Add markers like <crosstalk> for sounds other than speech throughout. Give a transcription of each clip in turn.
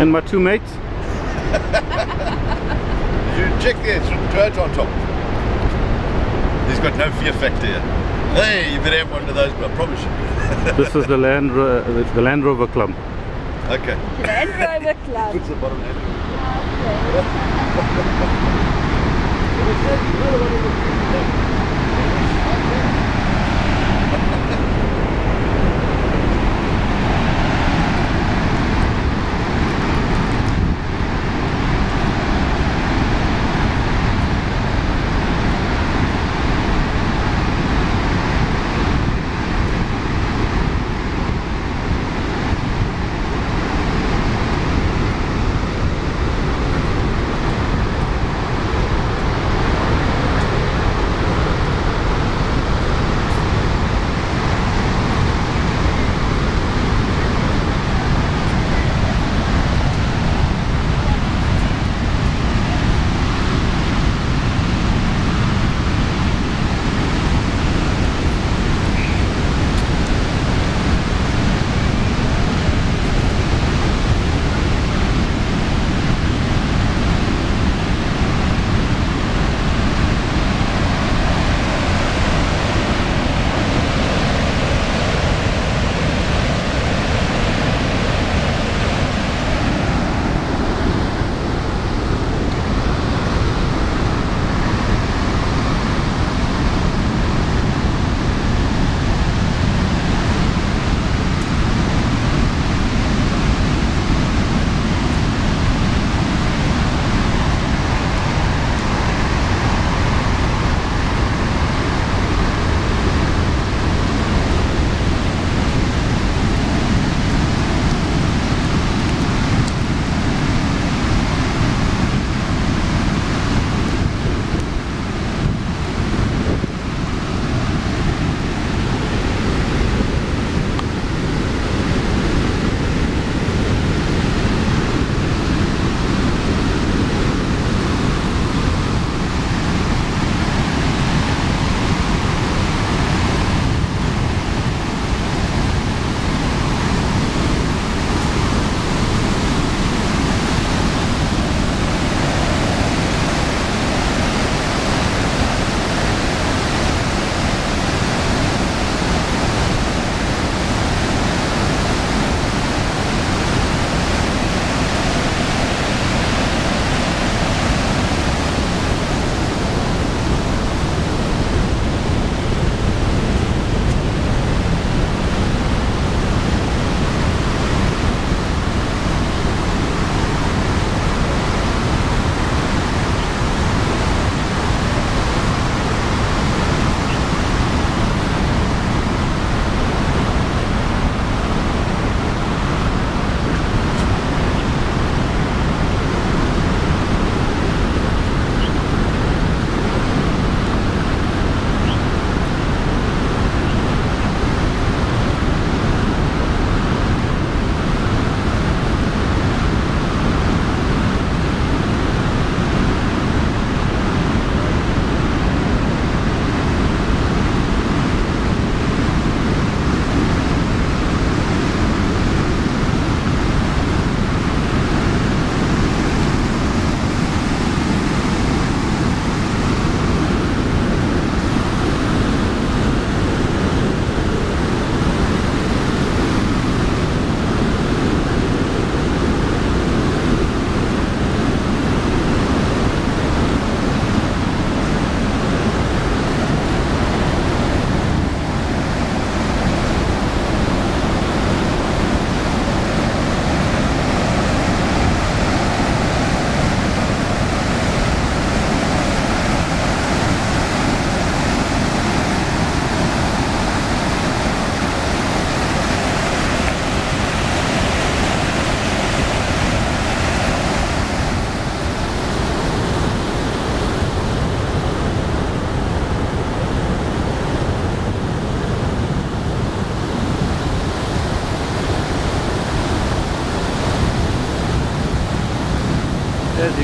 And my two mates? <laughs> you check this, perch on top. He's got no fear factor Hey, you better have one of those, I promise you. <laughs> this is the Land, Ro the Land Rover Club. Okay. Land Rover Club. The bottom. Ah, okay. <laughs>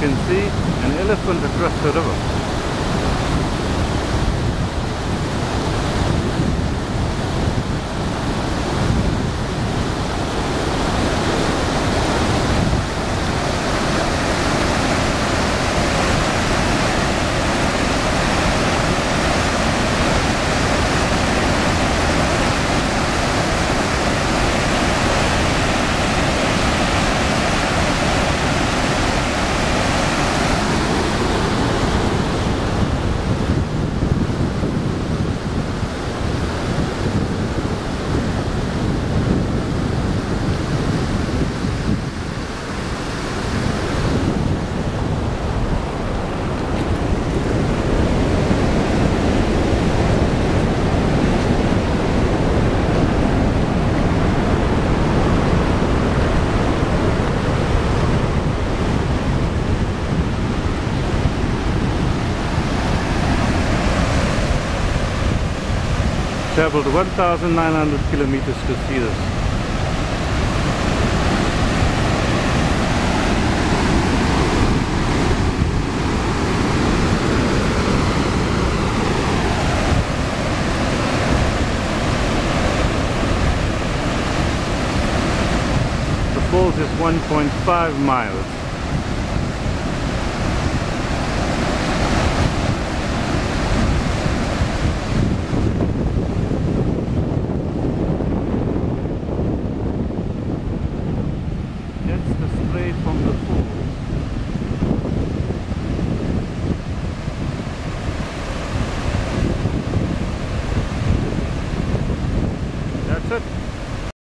can see, an elephant across the river. Traveled 1,900 kilometers to see this. The falls is 1.5 miles.